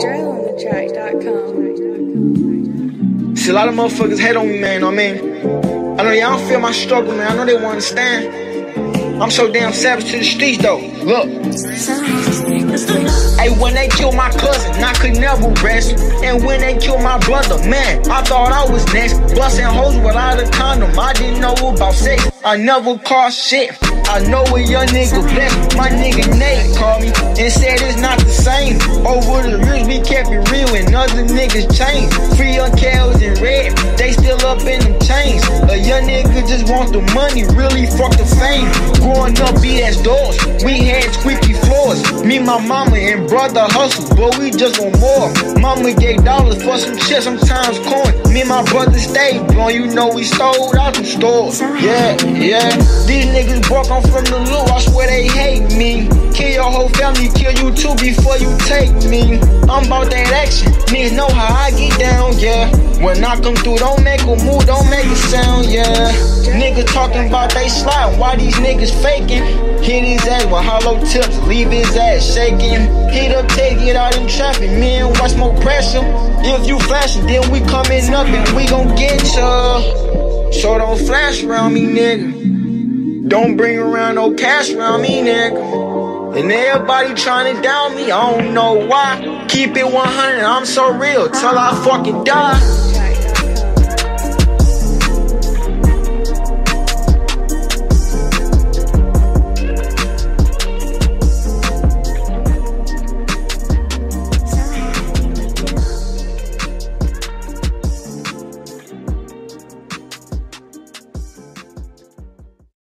DrillOnTheTrack.com. See, a lot of motherfuckers hate on me, man, I mean? I know y'all don't feel my struggle, man. I know they won't understand. I'm so damn savage to the streets, though. Look. Hey, when they killed my cousin, I could never rest. And when they killed my brother, man, I thought I was next. Busting hoes without a condom, I didn't know about sex. I never caused shit. I know a young nigga blessed. My nigga Nate called me and said it's not same. Over the years, we kept it real and other niggas changed. Free on Kels and Red, they still up in them chains. A young nigga just want the money, really fuck the fame. Growing up, be as doors, we had squeaky floors. Me, my mama, and brother hustle, but we just want more. Mama gave dollars for some shit, sometimes coin. Me and my brother stayed blown, you know we stole out the stores. Yeah, yeah. These niggas broke on from the loot, I swear they hate me. Family, kill you too before you take me. I'm about that action, niggas know how I get down, yeah. When I come through, don't make a move, don't make a sound, yeah. Niggas talking about they slide, why these niggas faking? Hit his ass with hollow tips, leave his ass shaking. Hit up, take it out in traffic, me and watch more pressure. If you flashing, then we coming up and we gon' get ya. So don't flash around me, nigga. Don't bring around no cash around me, nigga. And everybody trying to down me, I don't know why. Keep it 100, I'm so real till I fucking die.